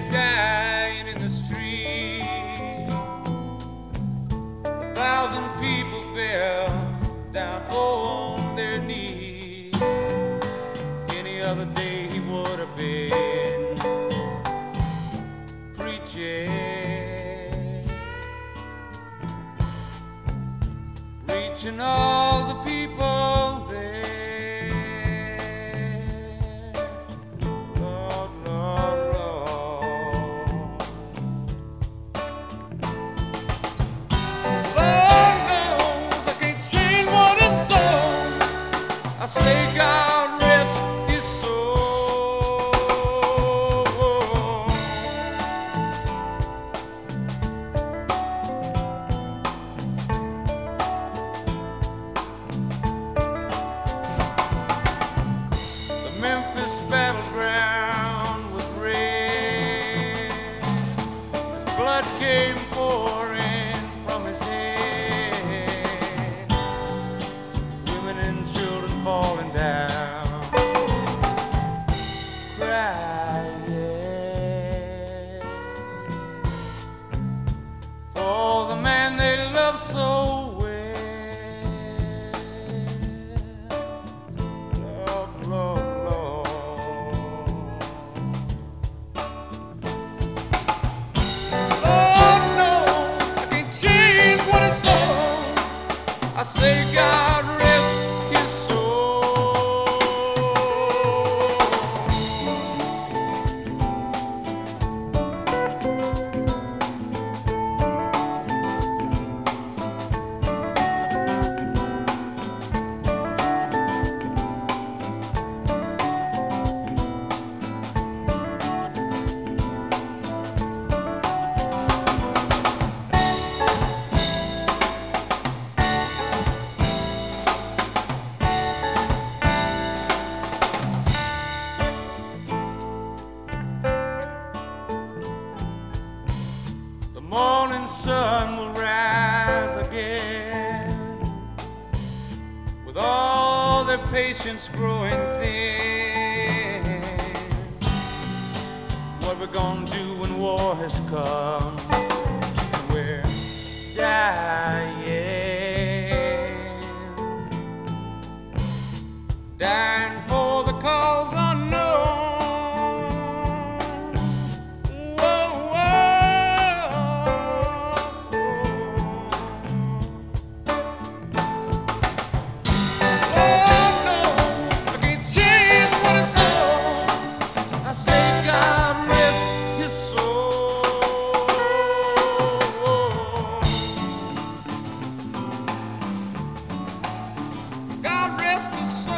Dying in the street. A thousand people fell down on their knees. Any other day he would have been preaching, reaching all the people. Blood came pouring from his head. So morning sun will rise again with all their patience growing thin. What we gonna do when war has come? We're dying, dying just to soul.